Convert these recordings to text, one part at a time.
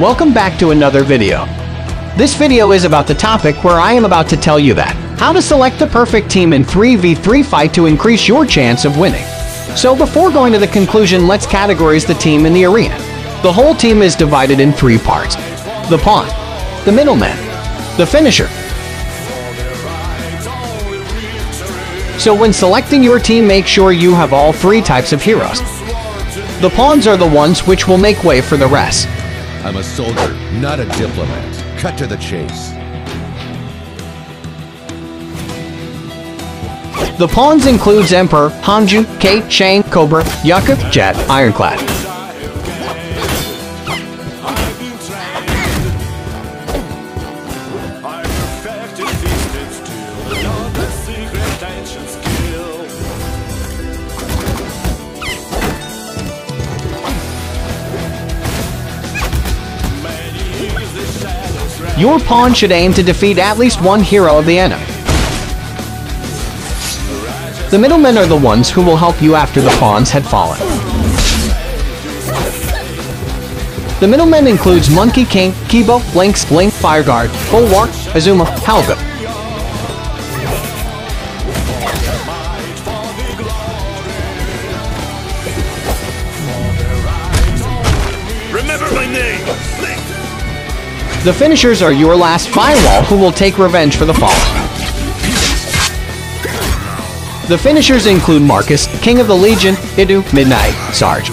Welcome back to another video. This video is about the topic where I am about to tell you that how to select the perfect team in 3v3 fight to increase your chance of winning. So before going to the conclusion, let's categorize the team in the arena. The whole team is divided in three parts. The pawn, the middleman, the finisher. So when selecting your team, make sure you have all three types of heroes. The pawns are the ones which will make way for the rest. I'm a soldier, not a diplomat. Cut to the chase. The pawns includes Emperor, Hanju, Kate, Shang, Cobra, Yukka, Jet, Ironclad. Your pawn should aim to defeat at least one hero of the enemy. The middlemen are the ones who will help you after the pawns had fallen. The middlemen includes Monkey King, Kibo, Lynx, Blink, Fireguard, Bulwark, Azuma, Helga. Remember my name! The finishers are your last firewall who will take revenge for the fall. The finishers include Marcus, King of the Legion, Itu, Midnight, Sarge.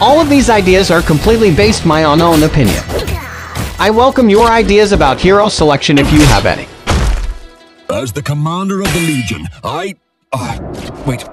All of these ideas are completely based my own opinion. I welcome your ideas about hero selection if you have any. As the commander of the Legion, I... Uh, wait,